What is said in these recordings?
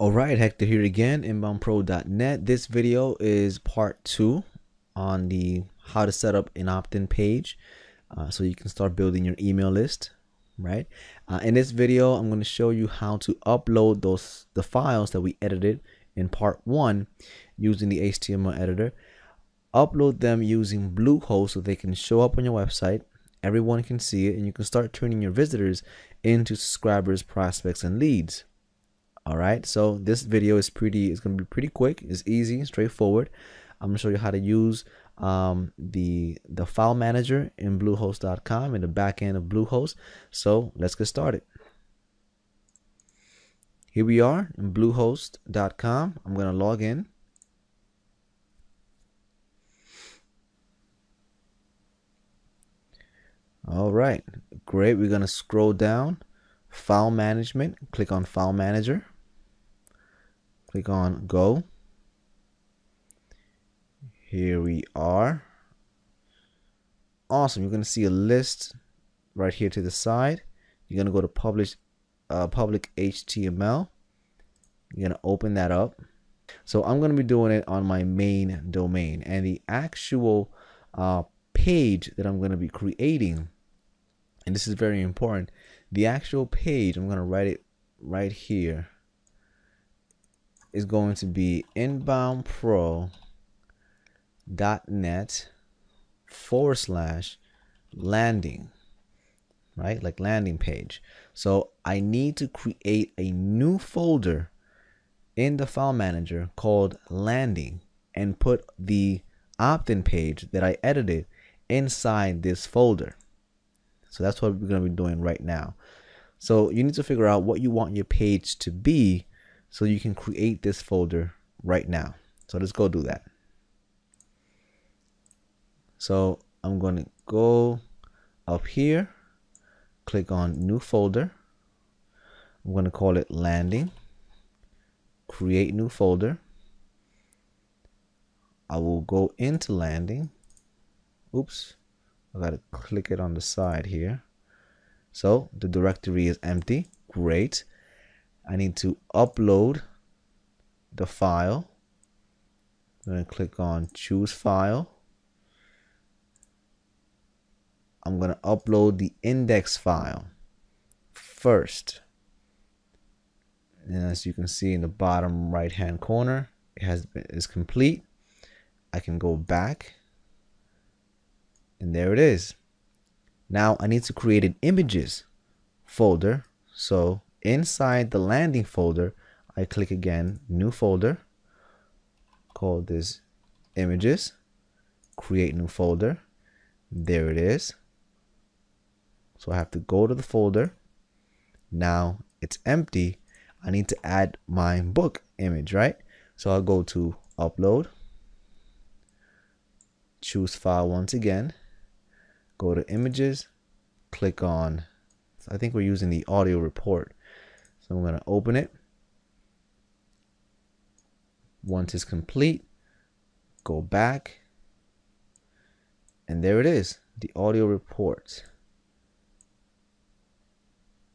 All right, Hector here again, inboundpro.net. This video is part two on the how to set up an opt-in page uh, so you can start building your email list, right? Uh, in this video, I'm going to show you how to upload those the files that we edited in part one using the HTML editor. Upload them using Bluehost so they can show up on your website. Everyone can see it, and you can start turning your visitors into subscribers, prospects, and leads all right so this video is pretty it's to be pretty quick. It's easy straightforward. I'm to show you how to use um, the the file manager in bluehost.com in the back end of bluehost. So let's get started. Here we are in bluehost.com i'm to log in. All right great. We're to scroll down. File management click on file manager click on go. Here we are. Awesome. You're going to see a list right here to the side. You're going to go to publish uh, public HTML you're going to open that up. So I'm going to be doing it on my main domain and the actual uh, page that I'm going to be creating and this is very important the actual page I'm going to write it right here is going to be inboundpro.net forward slash landing right? Like landing page. So I need to create a new folder in the file manager called landing and put the opt-in page that I edited inside this folder. So that's what we're going to be doing right now. So you need to figure out what you want your page to be so you can create this folder right now. So let's go do that. So I'm going to go up here, click on new folder. I'm going to call it landing, create new folder. I will go into landing. Oops, I got to click it on the side here. So the directory is empty. Great. I need to upload the file. I'm going to click on choose file. I'm going to upload the index file first. And as you can see in the bottom right hand corner, it has been is complete. I can go back and there it is. Now I need to create an images folder. So inside the landing folder, I click again, new folder, call this images, create new folder. There it is. So I have to go to the folder. Now it's empty. I need to add my book image, right? So I'll go to upload, choose file once again, go to images, click on, I think we're using the audio report. So I'm going to open it. Once it's complete, go back. And there it is, the audio report.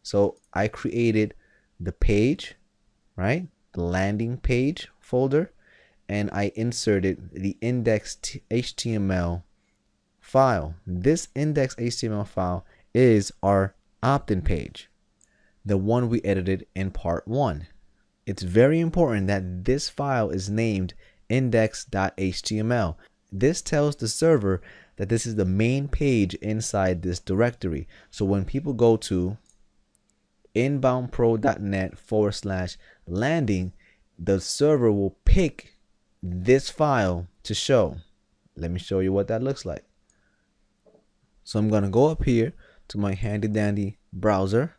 So I created the page, right? The landing page folder. And I inserted the indexed HTML file. This index HTML file is our opt-in page the one we edited in part one. It's very important that this file is named index.html. This tells the server that this is the main page inside this directory. So when people go to inboundpro.net forward slash landing, the server will pick this file to show. Let me show you what that looks like. So I'm going to go up here to my handy dandy browser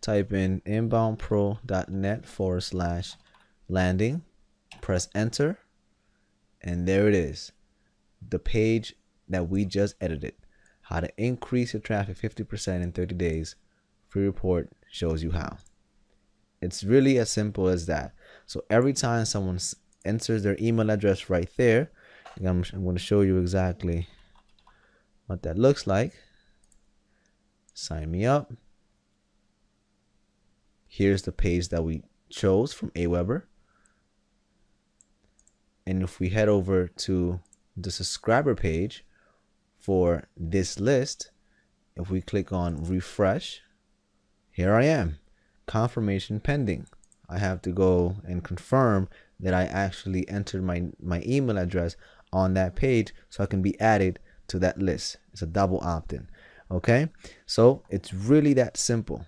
type in inboundpro.net forward slash landing, press enter, and there it is. The page that we just edited. How to increase your traffic 50% in 30 days. Free report shows you how. It's really as simple as that. So every time someone enters their email address right there, I'm, I'm going to show you exactly what that looks like. Sign me up here's the page that we chose from Aweber. And if we head over to the subscriber page for this list, if we click on refresh, here I am, confirmation pending. I have to go and confirm that I actually entered my, my email address on that page so I can be added to that list. It's a double opt-in. Okay, so it's really that simple.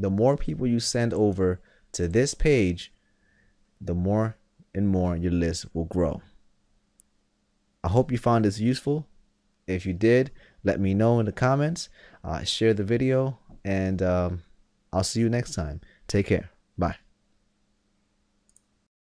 The more people you send over to this page, the more and more your list will grow. I hope you found this useful. If you did, let me know in the comments. Uh, share the video, and um, I'll see you next time. Take care. Bye.